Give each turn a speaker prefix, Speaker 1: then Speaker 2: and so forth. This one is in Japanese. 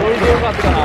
Speaker 1: 置いてよかったな。